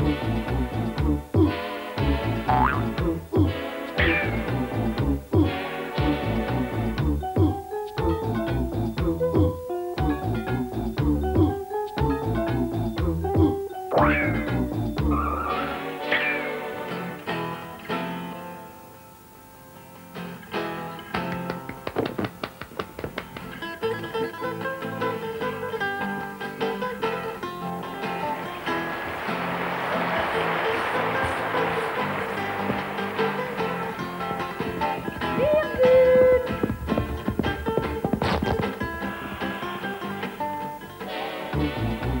Thank Thank you.